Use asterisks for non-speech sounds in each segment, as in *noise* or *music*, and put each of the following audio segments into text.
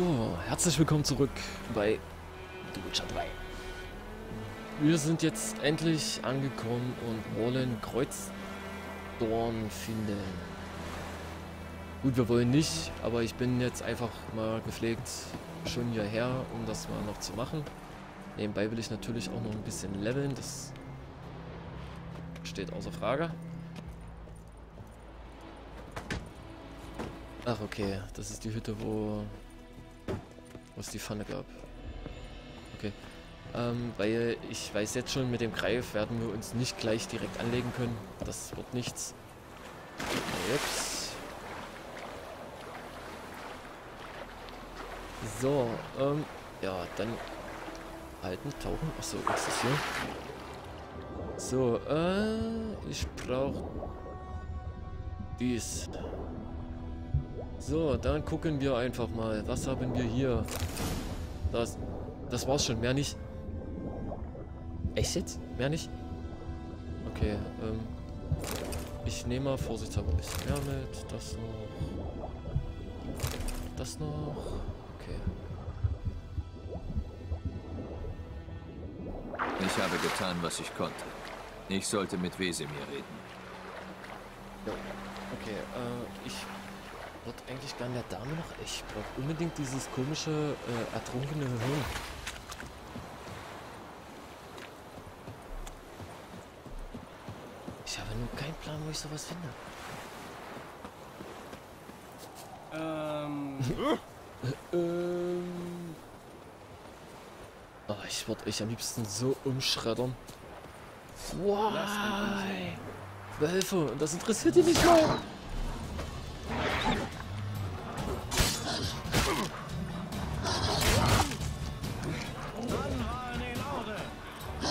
So, herzlich willkommen zurück bei The Witcher 3. Wir sind jetzt endlich angekommen und wollen Kreuzdorn finden. Gut, wir wollen nicht, aber ich bin jetzt einfach mal gepflegt schon hierher, um das mal noch zu machen. Nebenbei will ich natürlich auch noch ein bisschen leveln, das steht außer Frage. Ach, okay, das ist die Hütte, wo wo es die Pfanne gab. Okay. Ähm, weil ich weiß jetzt schon, mit dem Greif werden wir uns nicht gleich direkt anlegen können. Das wird nichts. Ups. So, ähm, ja, dann halten, tauchen. Achso, ist das hier? So, äh, ich brauche dies. So, dann gucken wir einfach mal. Was haben wir hier? Das, das war's schon. Mehr nicht. Echt jetzt? Mehr nicht? Okay, ähm. Ich nehme mal vorsichtshalber ein bisschen mehr mit. Das noch. Das noch. Okay. Ich habe getan, was ich konnte. Ich sollte mit Wesemir reden. Ja. Okay, äh, ich würde eigentlich gerne der Dame noch. Ich brauche unbedingt dieses komische, äh, ertrunkene Hirn. Ich habe nur keinen Plan, wo ich sowas finde. Ähm. *laughs* ähm. Oh, ich würde euch am liebsten so umschreddern. Why? Wölfe, das interessiert die nicht mal.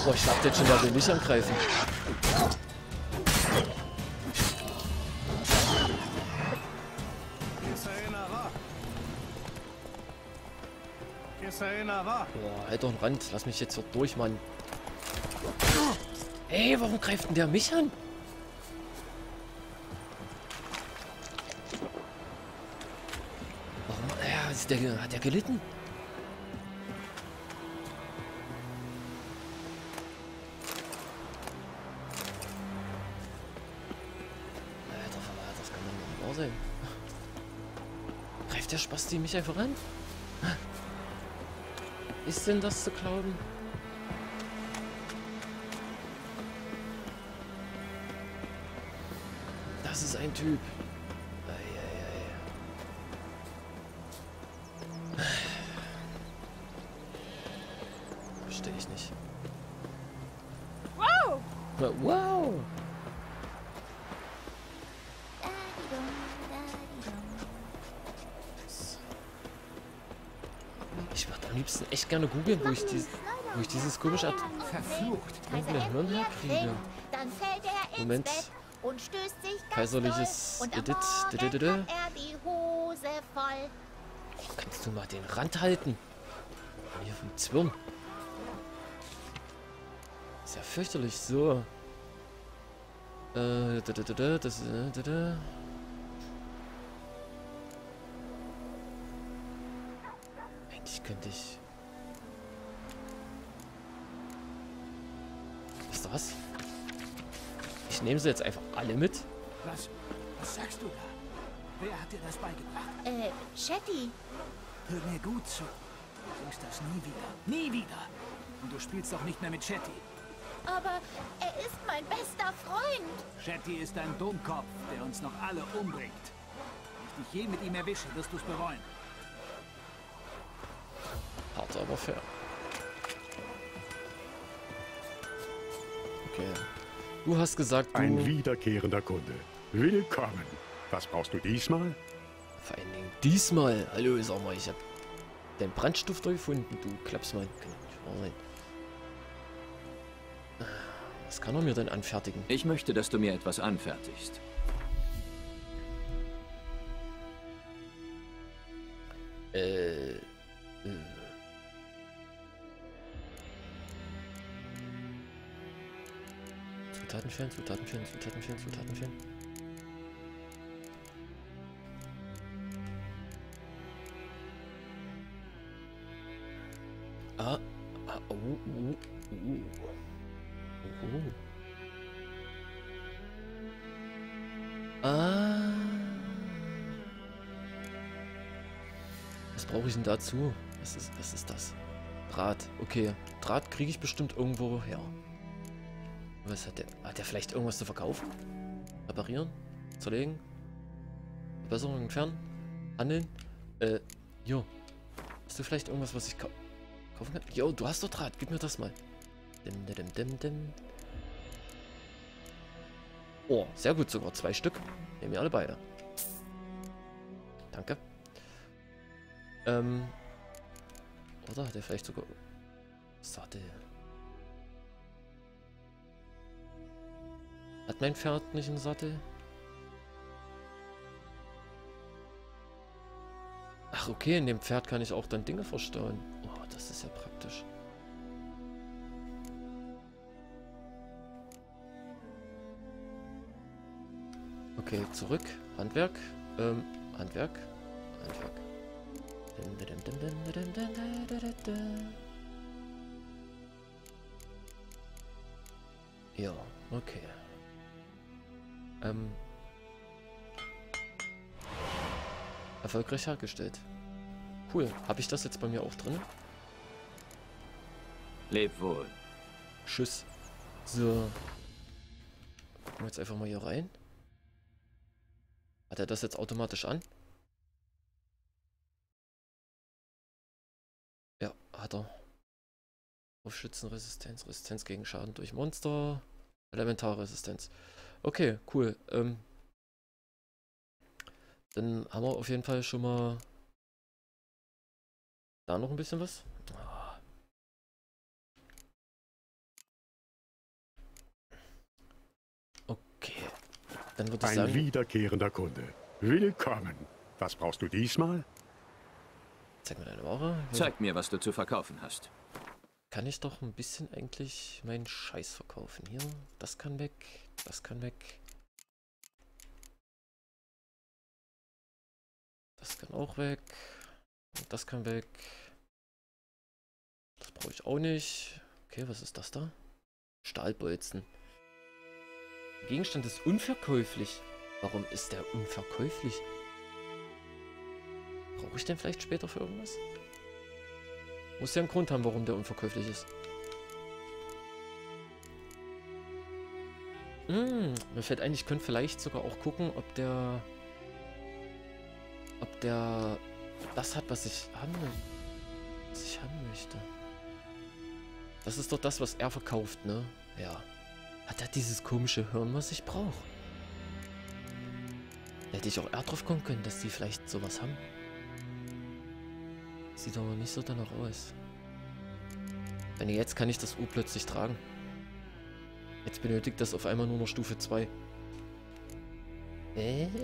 Boah, ich dachte jetzt schon, der will mich angreifen. Boah, halt doch einen Rand. Lass mich jetzt hier durch, Mann. Ey, warum greift denn der mich an? Warum? Ja, ist der, hat der gelitten? Spasti mich einfach an? Ist denn das zu glauben? Das ist ein Typ. Gerne googeln, wo ich, wo ich dieses komische Verflucht. Irgendeine Hirn herkriege. Er Moment. Kaiserliches Edit. Kannst du mal den Rand halten? Hier vom Zwirn. Ist ja fürchterlich. So. Äh, da, da, da, da, das, äh. Eigentlich könnte ich... was? Ich nehme sie jetzt einfach alle mit. Was, was sagst du da? Wer hat dir das beigebracht? Äh, Shetty. Hör mir gut zu. Du tust das nie wieder. Nie wieder. Und du spielst auch nicht mehr mit Shetty. Aber er ist mein bester Freund. Shetty ist ein Dummkopf, der uns noch alle umbringt. Wenn ich dich je mit ihm erwische, wirst du es bereuen. Hart, aber fair. Okay. Du hast gesagt, du... Ein wiederkehrender Kunde. Willkommen. Was brauchst du diesmal? Vor allen Dingen diesmal. Hallo, sag mal, ich hab den Brandstoff da gefunden. Du klappst mal. Kann nicht wahr sein. Was kann er mir denn anfertigen? Ich möchte, dass du mir etwas anfertigst. Äh... äh. Zutaten fehlen, Zutaten fehlen, Zutaten fehlen, Zutaten fehlen. Ah, ah, oh, oh, oh. oh. Ah. Was brauche ich denn dazu? Was ist, was ist das? Draht. Okay. Draht kriege ich bestimmt irgendwo her. Was hat der? Hat der vielleicht irgendwas zu verkaufen? Reparieren? Zerlegen? Verbesserung entfernen? Handeln? Äh, jo. Hast du vielleicht irgendwas, was ich kau kaufen kann? Jo, du hast doch Draht. Gib mir das mal. Dim, dim, dim, dim. Oh, sehr gut sogar. Zwei Stück. Nehmen wir alle beide. Danke. Ähm. Oder hat er vielleicht sogar... Sattel. Hat mein Pferd nicht einen Sattel? Ach, okay, in dem Pferd kann ich auch dann Dinge verstauen. Oh, das ist ja praktisch. Okay, zurück. Handwerk. Ähm, Handwerk. Handwerk. Ja, okay. Ähm. Erfolgreich hergestellt. Cool. Habe ich das jetzt bei mir auch drin? Leb wohl. Tschüss. So. Gucken wir jetzt einfach mal hier rein. Hat er das jetzt automatisch an? Ja, hat er. Aufschützenresistenz, Resistenz gegen Schaden durch Monster, Elementarresistenz. Okay, cool. Ähm, dann haben wir auf jeden Fall schon mal da noch ein bisschen was. Okay. Dann würde ich Ein sagen, wiederkehrender Kunde. Willkommen. Was brauchst du diesmal? zeig mir deine Ware. Zeig mir, was du zu verkaufen hast. Kann ich doch ein bisschen eigentlich meinen Scheiß verkaufen. Hier, das kann weg, das kann weg. Das kann auch weg. Und das kann weg. Das brauche ich auch nicht. Okay, was ist das da? Stahlbolzen. Der Gegenstand ist unverkäuflich. Warum ist der unverkäuflich? Brauche ich den vielleicht später für irgendwas? Muss ja einen Grund haben, warum der unverkäuflich ist. Hm, mir fällt ein, ich könnte vielleicht sogar auch gucken, ob der... Ob der das hat, was ich haben. Was ich haben möchte. Das ist doch das, was er verkauft, ne? Ja. Hat er dieses komische Hirn, was ich brauche? Hätte ich auch eher drauf kommen können, dass die vielleicht sowas haben. Sieht aber nicht so danach aus. Wenn jetzt kann ich das U plötzlich tragen. Jetzt benötigt das auf einmal nur noch Stufe 2. Äh. *laughs*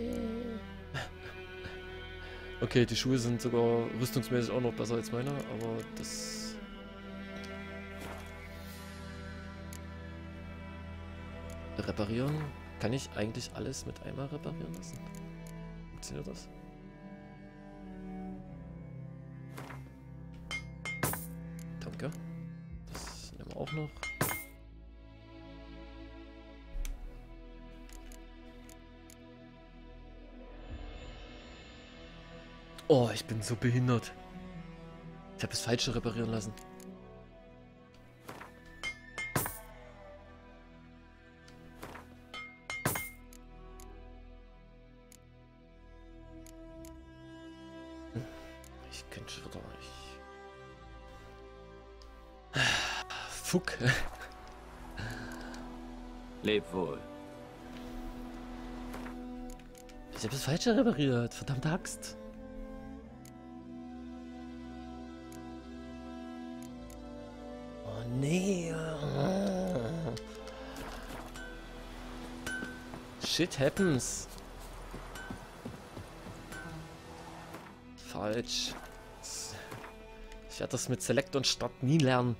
Okay, die Schuhe sind sogar rüstungsmäßig auch noch besser als meine, aber das... Reparieren? Kann ich eigentlich alles mit einmal reparieren lassen? Funktioniert das? Auch noch. Oh, ich bin so behindert. Ich habe das Falsche reparieren lassen. Ich könnte schon nicht. Fuck. Leb wohl. Ich habe das Falsche repariert. Verdammte Axt. Oh nee. Shit happens. Falsch. Ich werde das mit Select und Start nie lernen.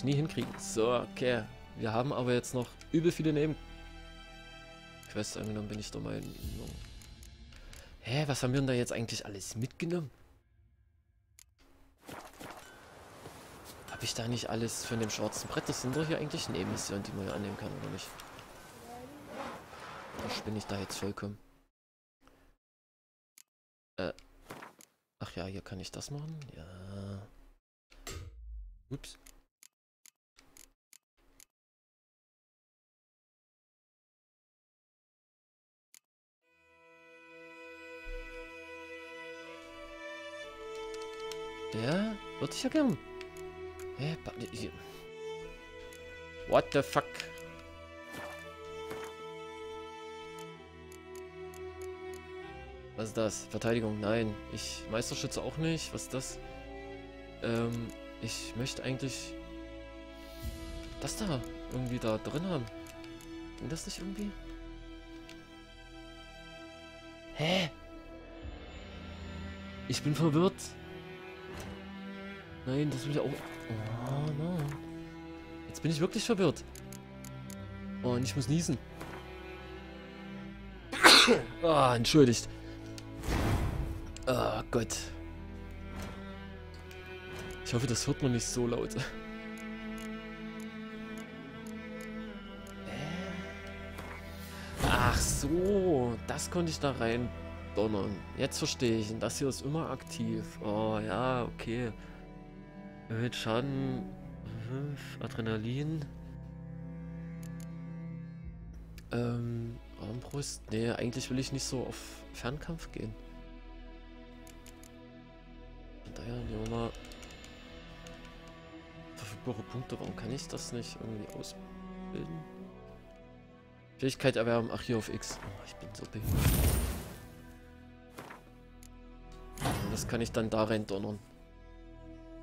Ich nie hinkriegen. So, okay. Wir haben aber jetzt noch übel viele Nebenquests angenommen, bin ich der Meinung. Hä, was haben wir denn da jetzt eigentlich alles mitgenommen? Habe ich da nicht alles von dem schwarzen Brett? Das sind doch hier eigentlich Nebenmissionen, die man ja annehmen kann, oder nicht? Da spinne ich da jetzt vollkommen. Äh. Ach ja, hier kann ich das machen. Ja. Ups. Ja, würde ich ja gern. What the fuck? Was ist das? Verteidigung? Nein. Ich Meisterschütze auch nicht. Was ist das? Ähm, ich möchte eigentlich das da irgendwie da drin haben. Ging das nicht irgendwie? Hä? Ich bin verwirrt. Nein, das will ich auch. Oh nein. Jetzt bin ich wirklich verwirrt. Oh, und ich muss niesen. *coughs* Ah, entschuldigt. Oh Gott. Ich hoffe, das hört man nicht so laut. Ach so, das konnte ich da rein donnern. Jetzt verstehe ich. Und das hier ist immer aktiv. Oh ja, okay. Erhöht Schaden. 5. Adrenalin. Ähm, Armbrust. Nee, eigentlich will ich nicht so auf Fernkampf gehen. Von daher nehmen wir mal verfügbare Punkte. Warum kann ich das nicht irgendwie ausbilden? Fähigkeit erwerben. Ach, hier auf X. Oh, ich bin so behindert. Das kann ich dann da rein donnern.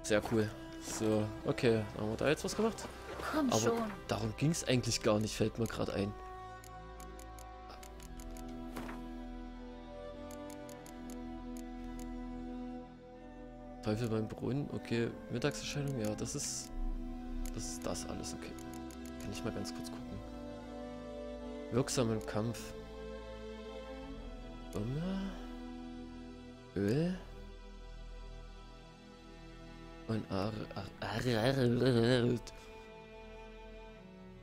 Sehr cool. So, okay. Haben wir da jetzt was gemacht? Komm Aber schon. darum ging es eigentlich gar nicht, fällt mir gerade ein. Teufel beim Brunnen, okay. Mittagserscheinung, ja, das ist. Das ist das alles, okay. Kann ich mal ganz kurz gucken. Wirksam im Kampf. Bombe. Öl. Und Ar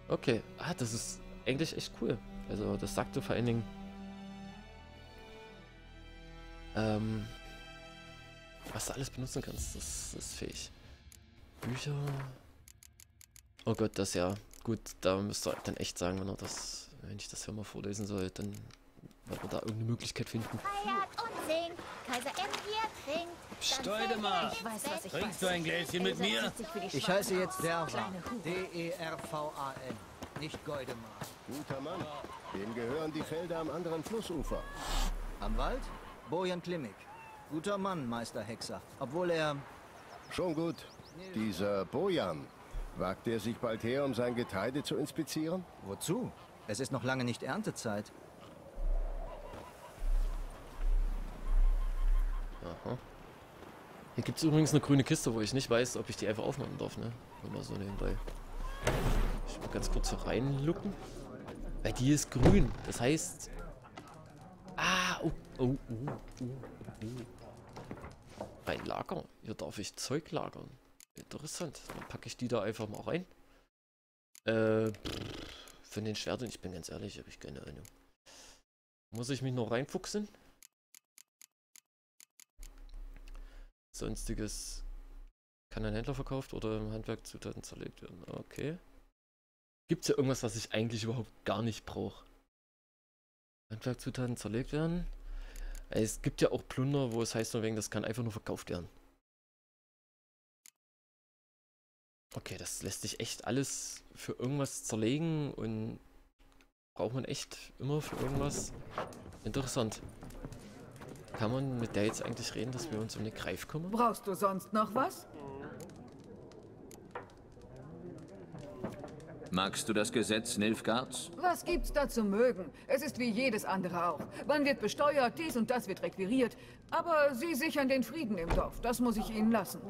Okay, ah, das ist eigentlich echt cool. Also das sagte vor allen Dingen, ähm, was du alles benutzen kannst, das, das ist fähig. Bücher. Oh Gott, das ja. Gut, da müsst ihr dann echt sagen, wenn er das, wenn ich das hier mal vorlesen soll, dann wird man da irgendeine Möglichkeit finden. Feiert und singt. Kaiser M hier trinkt. Ich Trinkst du ein Gläschen mit mir? Ich heiße jetzt aus. Dervan. D-E-R-V-A-N. Nicht Goldemar. Guter Mann. Wem gehören die Felder am anderen Flussufer? Am Wald? Bojan Klimik. Guter Mann, Meister Hexer. Obwohl er... Schon gut. Dieser Bojan. Wagt er sich bald her, um sein Getreide zu inspizieren? Wozu? Es ist noch lange nicht Erntezeit. Hier gibt es übrigens eine grüne Kiste, wo ich nicht weiß, ob ich die einfach aufmachen darf, ne? Nur so nebenbei. Ich will ganz kurz reinlucken. Weil die ist grün. Das heißt. Ah, oh, oh, oh, oh, oh. Ein Lager. Hier darf ich Zeug lagern. Interessant. Dann packe ich die da einfach mal rein. Äh, von den Schwertern, ich bin ganz ehrlich, habe ich keine Ahnung. Muss ich mich noch reinfuchsen? Sonstiges kann ein Händler verkauft oder im Handwerk Zutaten zerlegt werden. Okay. Gibt es ja irgendwas, was ich eigentlich überhaupt gar nicht brauche? Handwerkzutaten zerlegt werden. Es gibt ja auch Plunder, wo es heißt nur wegen, das kann einfach nur verkauft werden. Okay, das lässt sich echt alles für irgendwas zerlegen und braucht man echt immer für irgendwas. Interessant. Kann man mit der jetzt eigentlich reden, dass wir uns um den Greif kümmern? Brauchst du sonst noch was? Magst du das Gesetz Nilfgaards? Was gibt's da zu mögen? Es ist wie jedes andere auch. Man wird besteuert, dies und das wird requiriert. Aber sie sichern den Frieden im Dorf. Das muss ich ihnen lassen.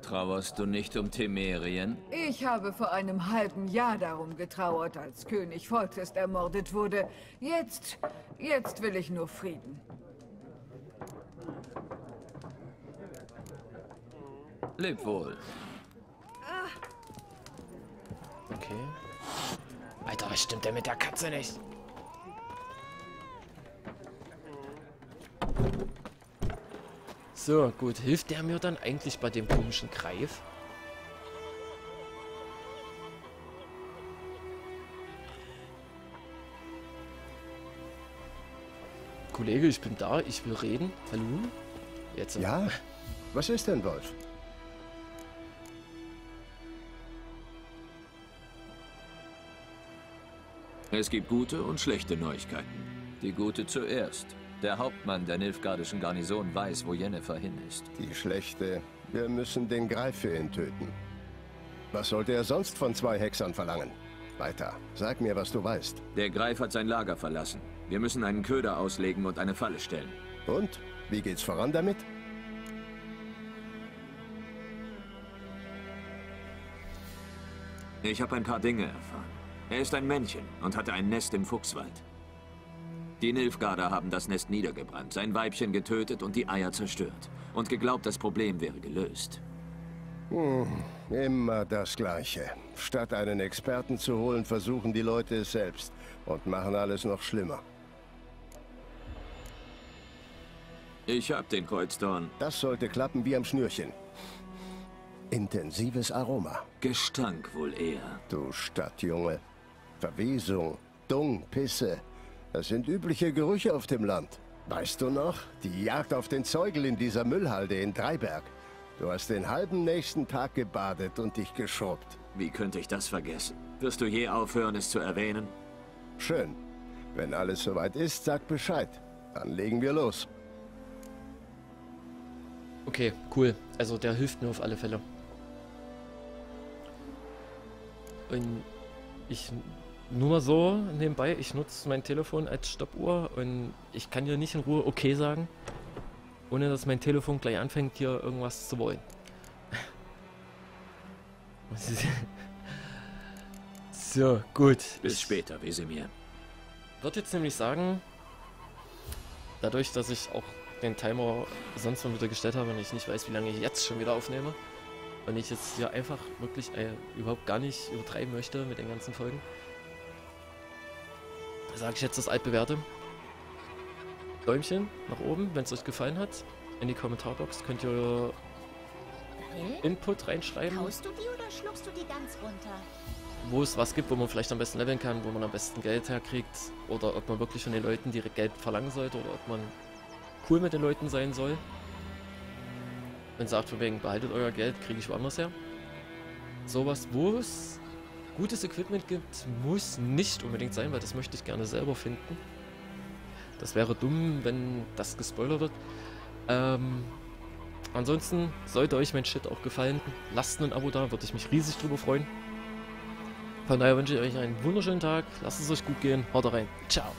Trauerst du nicht um Temerien? Ich habe vor einem halben Jahr darum getrauert, als König Volkest ermordet wurde. Jetzt, jetzt will ich nur Frieden. Leb wohl. Okay. Alter, was stimmt denn mit der Katze nicht? So, gut. Hilft der mir dann eigentlich bei dem komischen Greif? Kollege, ich bin da. Ich will reden. Hallo? Jetzt. Ja? Was ist denn, Wolf? Es gibt gute und schlechte Neuigkeiten. Die gute zuerst. Der Hauptmann der Nilfgaardischen Garnison weiß, wo Jennifer hin ist. Die schlechte. Wir müssen den Greif für ihn töten. Was sollte er sonst von zwei Hexern verlangen? Weiter. Sag mir, was du weißt. Der Greif hat sein Lager verlassen. Wir müssen einen Köder auslegen und eine Falle stellen. Und? Wie geht's voran damit? Ich habe ein paar Dinge erfahren. Er ist ein Männchen und hatte ein Nest im Fuchswald. Die Nilfgaarder haben das Nest niedergebrannt, sein Weibchen getötet und die Eier zerstört. Und geglaubt, das Problem wäre gelöst. Hm, immer das Gleiche. Statt einen Experten zu holen, versuchen die Leute es selbst und machen alles noch schlimmer. Ich hab den Kreuzdorn. Das sollte klappen wie am Schnürchen. Intensives Aroma. Gestank wohl eher. Du Stadtjunge. Verwesung, Dung, Pisse. Das sind übliche Gerüche auf dem Land. Weißt du noch? Die Jagd auf den Zeugel in dieser Müllhalde in Dreiberg. Du hast den halben nächsten Tag gebadet und dich geschrubbt. Wie könnte ich das vergessen? Wirst du je aufhören, es zu erwähnen? Schön. Wenn alles soweit ist, sag Bescheid. Dann legen wir los. Okay, cool. Also der hilft mir auf alle Fälle. Und ich nur mal so nebenbei, ich nutze mein Telefon als Stoppuhr und ich kann dir nicht in Ruhe okay sagen, ohne dass mein Telefon gleich anfängt, hier irgendwas zu wollen. *laughs* so, gut. Bis Ich später, Wesemir. würde jetzt nämlich sagen, dadurch, dass ich auch den Timer sonst mal wieder gestellt habe und ich nicht weiß, wie lange ich jetzt schon wieder aufnehme und ich jetzt hier einfach wirklich äh, überhaupt gar nicht übertreiben möchte mit den ganzen Folgen, sage ich jetzt das altbewährte. Däumchen nach oben, wenn es euch gefallen hat. In die Kommentarbox könnt ihr? Input reinschreiben, Kaust du die oder schluckst du die ganz runter? wo es was gibt, wo man vielleicht am besten leveln kann, wo man am besten Geld herkriegt oder ob man wirklich von den Leuten direkt Geld verlangen sollte oder ob man cool mit den Leuten sein soll. Und sagt von wegen, behaltet euer Geld, kriege ich woanders her. Sowas, wo es gutes Equipment gibt, muss nicht unbedingt sein, weil das möchte ich gerne selber finden. Das wäre dumm, wenn das gespoilert wird. Ähm, ansonsten sollte euch mein Shit auch gefallen. Lasst ein Abo da, würde ich mich riesig drüber freuen. Von daher wünsche ich euch einen wunderschönen Tag. Lasst es euch gut gehen. Haut rein. Ciao.